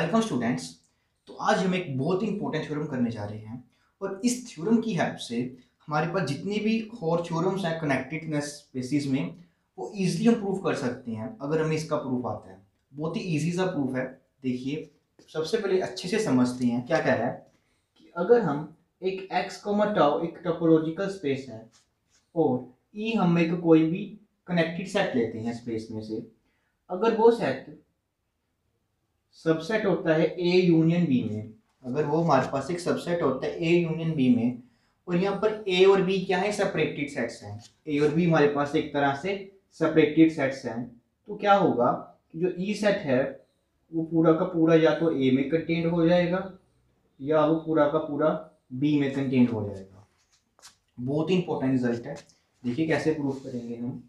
Welcome students तो आज हम एक बहुत ही इंपॉर्टेंट थ्योरम करने जा रहे हैं और इस थ्योरम की हेल्प से हमारे पास जितनी भी और थ्योरम्स हैं कनेक्टेडनेस बेसिस में, वो इजीली हम प्रूव कर सकते हैं अगर हमें इसका प्रूफ आता है। बहुत ही इजी सा प्रूफ है। देखिए, सबसे पहले अच्छे से समझते हैं क्या कह रहा है कि अगर हम एक एक्स कॉमा टाउ एक टोपोलॉजिकल स्पेस है और ई हम एक कोई भी कनेक्टेड सेट लेते हैं स्पेस में से, अगर वो सेट सबसेट होता है ए यूनियन बी में। अगर वो हमारे पास एक सबसेट होता है ए यूनियन बी में, और यहाँ पर ए और बी क्या है? सेपरेटेड सेट्स हैं। ए और बी हमारे पास एक तरह से सेपरेटेड सेट्स हैं। तो क्या होगा कि जो ई e सेट है, वो पूरा का पूरा या तो ए में कंटेंट हो जाएगा, या वो पूरा का पूरा बी में कंटेंट हो जाएगा। बहुत ही इंपॉर्टेंट रिज़ल्ट है। देखिए कैसे प्रूफ करेंगे हम।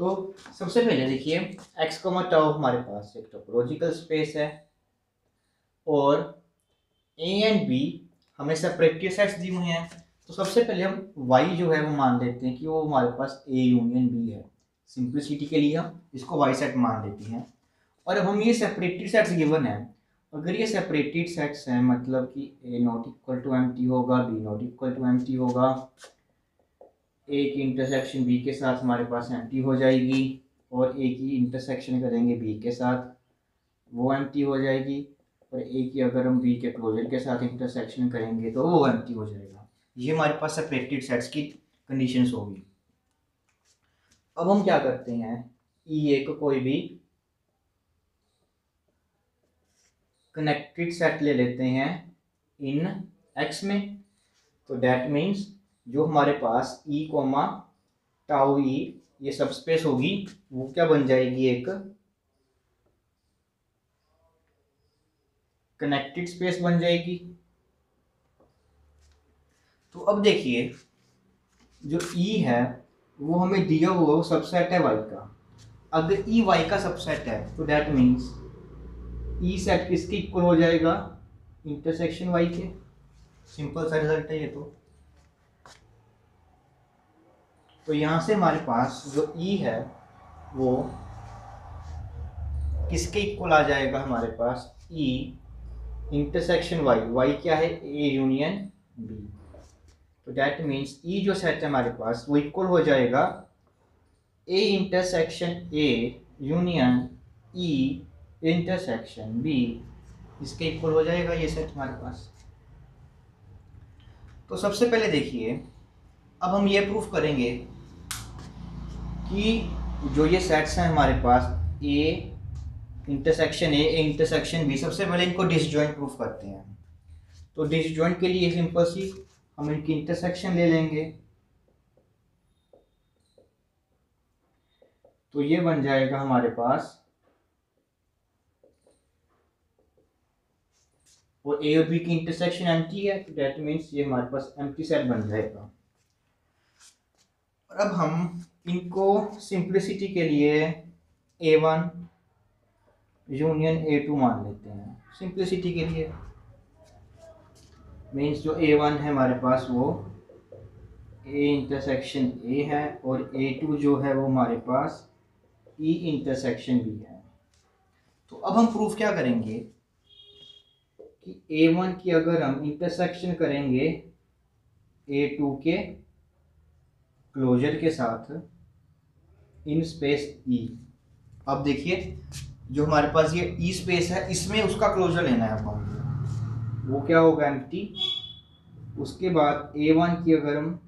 तो सबसे पहले देखिए एक्स कोमा टाउ हमारे पास एक टोपोलॉजिकल स्पेस है और ए एंड बी हमें सेपरेटिव सेट्स दिए हुए हैं। तो सबसे पहले हम वाई जो है वो मान लेते हैं कि वो हमारे पास ए यूनियन बी है। सिंप्लिसिटी के लिए हम इसको वाई सेट मान लेते हैं। और अब हम ये सेपरेटेड सेट्स गिवन है। अगर ये सेपरेटेड सेट्स हैं मतलब कि A not equal to empty होगा B not equal to empty होगा ए की इंटरसेक्शन बी के साथ हमारे पास एम हो जाएगी और ए की इंटरसेक्शन करेंगे बी के साथ। वो एम हो जाएगी और ए की अगर हम बी के क्लोजर के साथ इंटरसेक्शन करेंगे तो वो एम हो जाएगा। ये हमारे पास सेपरेटेड सेट्स की कंडीशंस होगी। अब हम क्या करते हैं? ई ए को कोई भी कनेक्टेड सेट ले लेते हैं इन एक्स में। तो डेट मीन्स जो हमारे पास ई कोमा टाउ ई ये सब स्पेस होगी, वो क्या बन जाएगी एक? कनेक्टेड स्पेस बन जाएगी। तो अब देखिए, जो ई e है, वो हमें दिया हुआ वो सबसेट है वाई का। अगर ई e वाई का सबसेट है तो दैट मीन्स ई सेट किसके इक्वल हो जाएगा? इंटरसेक्शन वाई के। सिंपल सा रिज़ल्ट है ये तो। तो यहाँ से हमारे पास जो ई e है, वो किसके इक्वल आ जाएगा हमारे पास? ई इंटरसेक्शन वाई वाई क्या है? ए यूनियन बी तो डैट मीन्स ई जो सेट है हमारे पास, वो इक्वल हो जाएगा A intersection A union E intersection B इसके इक्वल हो जाएगा ये सेट हमारे पास। तो सबसे पहले देखिए अब हम ये प्रूफ करेंगे कि जो ये सेट्स हैं हमारे पास A intersection A intersection B सबसे पहले इनको डिसजॉइंट प्रूफ करते हैं। तो डिसजॉइंट के लिए सिंपल सी, हम इनकी इंटरसेक्शन ले लेंगे। तो ये बन जाएगा हमारे पास, और ए और बी की इंटरसेक्शन एम्प्टी है तो डेट मीन्स ये हमारे पास एम्प्टी सेट बन जाएगा। और अब हम इनको सिंप्लिसिटी के लिए A one union A two मान लेते हैं। सिंप्लिसिटी के लिए। मीन्स जो ए वन है हमारे पास वो ए इंटरसेक्शन ए है और ए टू जो है वो हमारे पास ई इंटरसेक्शन बी है। तो अब हम प्रूफ क्या करेंगे? कि ए वन की अगर हम इंटरसेक्शन करेंगे ए टू के क्लोजर के साथ इन स्पेस ई अब देखिए, जो हमारे पास ये ई e स्पेस है, इसमें उसका क्लोजर लेना है अपन वो क्या होगा एम्प्टी उसके बाद ए वन की अगर हम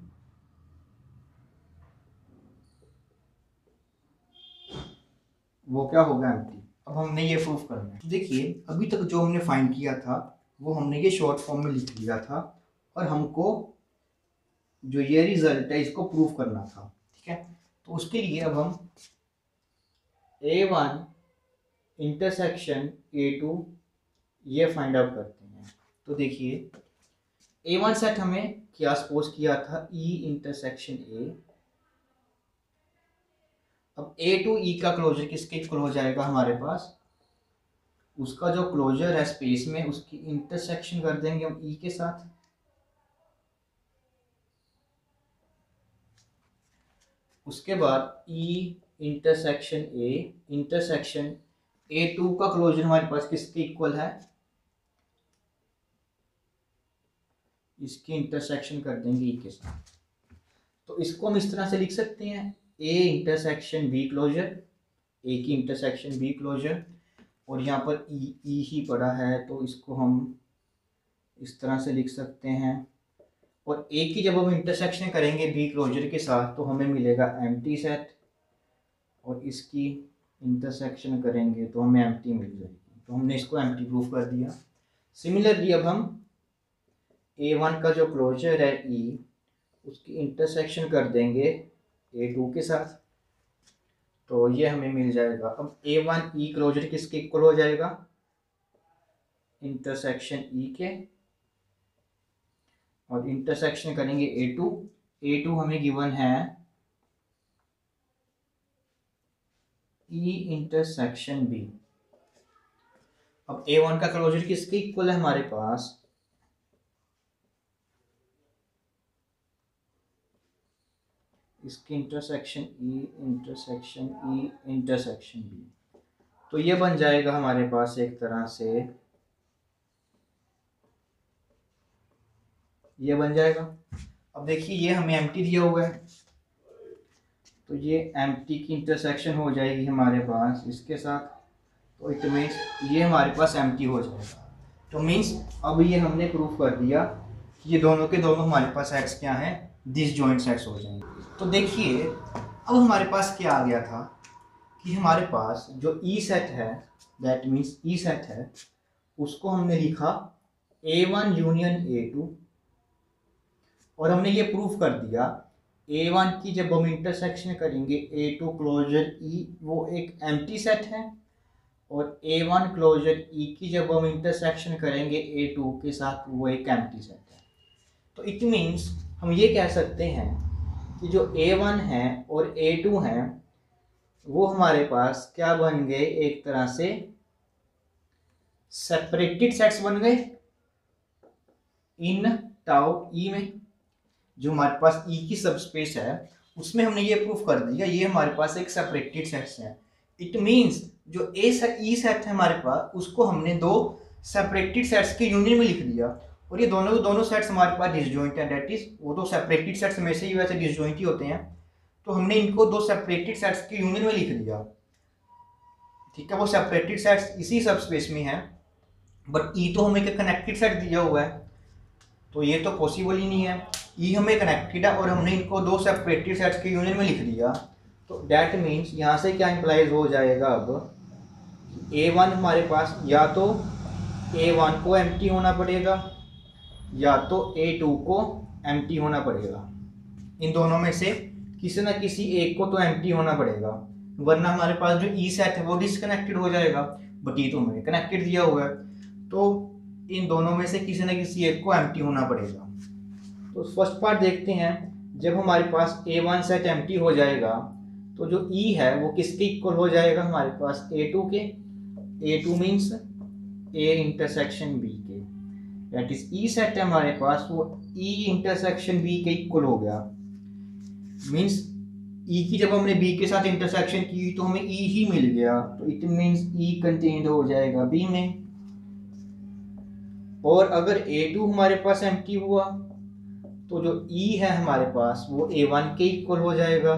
वो क्या होगा एम्प्टी अब हमने ये प्रूफ करना है। देखिए, अभी तक जो हमने फाइंड किया था, वो हमने ये शॉर्ट फॉर्म में लिख लिया था और हमको जो ये रिज़ल्ट है, इसको प्रूफ करना था। ठीक है? तो उसके लिए अब हम A one intersection A two ये फाइंड आउट करते हैं। तो देखिए ए वन सेट हमें क्या सपोज़ किया था? ई इंटरसेक्शन ए अब ए टू ई का क्लोजर किसके इक्वल हो जाएगा हमारे पास? उसका जो क्लोजर है स्पेस में, उसकी इंटरसेक्शन कर देंगे हम ई e के साथ। उसके बाद E intersection A intersection A two का क्लोजर हमारे पास किसके इक्वल है? इसकी इंटरसेक्शन कर देंगे ई e के साथ। तो इसको हम इस तरह से लिख सकते हैं A intersection B closure A की इंटरसेक्शन बी क्लोजर और यहाँ पर ई e, ई e ही पड़ा है तो इसको हम इस तरह से लिख सकते हैं। और ए की जब हम इंटरसेक्शन करेंगे बी क्लोजर के साथ तो हमें मिलेगा एम सेट और इसकी इंटरसेक्शन करेंगे तो हमें एम मिल जाएगी। तो हमने इसको एम प्रूफ कर दिया। सिमिलरली अब हम ए वन का जो क्लोजर है ई e, उसकी इंटरसेक्शन कर देंगे ए टू के साथ। तो ये हमें मिल जाएगा। अब ए वन ई क्लोजर किसके इक्वल हो जाएगा? इंटरसेक्शन ई e के और इंटरसेक्शन करेंगे ए टू ए टू हमें गिवन है। ई इंटरसेक्शन बी अब ए वन का क्लोजर किसके इक्वल है हमारे पास? इसकी intersection E intersection E intersection B तो ये बन जाएगा हमारे पास एक तरह से ये बन जाएगा। अब देखिए, ये हमें एम दिया हुआ है। तो ये एम की इंटरसेक्शन हो जाएगी हमारे पास इसके साथ। तो इट मीन्स ये हमारे पास एम हो जाएगा। तो मीन्स अब ये हमने प्रूफ कर दिया कि ये दोनों के दोनों हमारे पास सेट्स क्या हैं? दिस जॉइंट सेट्स हो जाएँगे। तो देखिए, अब हमारे पास क्या आ गया था कि हमारे पास जो ई e सेट है दैट मीन्स ई सेट है, उसको हमने लिखा A one union A two और हमने ये प्रूफ कर दिया ए वन की जब हम इंटरसेक्शन करेंगे ए टू क्लोजर ई वो एक एम सेट है और ए वन क्लोजर ई की जब हम इंटरसेक्शन करेंगे ए टू के साथ, वो एक एम सेट है। तो इट मीन्स हम ये कह सकते हैं कि जो ए वन है और ए टू है, वो हमारे पास क्या बन गए? एक तरह से सेपरेटेड सेट्स बन गए इन टाउ ई में। जो हमारे पास ई e की सब स्पेस है, उसमें हमने ये प्रूफ कर दिया, ये हमारे पास एक सेपरेटेड सेट्स है। इट मीन्स जो ए ई सेट है हमारे पास, उसको हमने दो सेपरेटेड सेट्स के यूनियन में लिख दिया। और ये दोनों दोनों सेट्स हमारे पास डिसजॉइंट है डेट इज़ वो तो सेपरेटेड सेट्स से ही वैसे डिसजॉइंट ही होते हैं। तो हमने इनको दो सेपरेटेड सेट्स के यूनियन में लिख दिया। ठीक है, वो सेपरेटेड सेट्स इसी सब स्पेस में है बट ई तो हमें एक कनेक्टेड सेट दिया हुआ है। तो ये तो पॉसिबल ही नहीं है। E हमें कनेक्टेड है और हमने इनको दो सेपरेटेड सेट्स के यूनियन में लिख दिया। तो डैट मीन्स यहाँ से क्या इम्प्लाइज हो जाएगा अब? ए वन हमारे पास या तो ए वन को एम होना पड़ेगा या तो ए टू को एम होना पड़ेगा। इन दोनों में से किसी ना किसी एक को तो एम होना पड़ेगा, वरना हमारे पास जो ई e सेट है वो डिसकनेक्टेड हो जाएगा। बट ये तो हमें कनेक्टेड दिया हुआ है। तो इन दोनों में से किसी ना किसी एक को एम होना पड़ेगा। तो फ़र्स्ट पार्ट देखते हैं, जब हमारे पास ए वन सेट एम हो जाएगा तो जो ई e है, वो किसके इक्वल हो जाएगा? हमारे पास ए टू के। A two means A intersection B के। दैट इज़ ई सेट है हमारे पास, वो ई इंटरसेक्शन बी के इक्वल हो गया। मीन्स ई e की जब हमने बी के साथ इंटरसेक्शन की तो हमें ई e ही मिल गया। तो इट मीन्स ई कंटेन्ड हो जाएगा बी में। और अगर ए टू हमारे पास एम हुआ तो जो e है हमारे पास, वो ए वन के इक्वल हो जाएगा।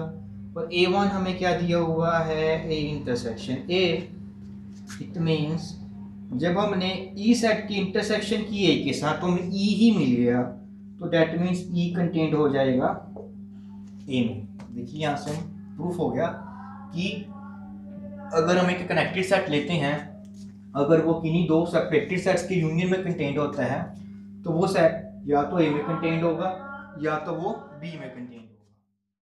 और ए वन हमें क्या दिया हुआ है? A intersection A it means जब हमने ई e सेट की इंटरसेक्शन की ए के साथ तो हमें ई e ही मिल गया। तो डेट मीन्स ई कंटेंट हो जाएगा ए में। देखिए यहाँ से प्रूफ हो गया कि अगर हम एक कनेक्टेड सेट लेते हैं, अगर वो किन्हीं दो सेपरेटेड सेट्स के यूनियन में कंटेंट होता है तो वो सेट या तो ए में कंटेंट होगा या तो वो बी में कंटेंट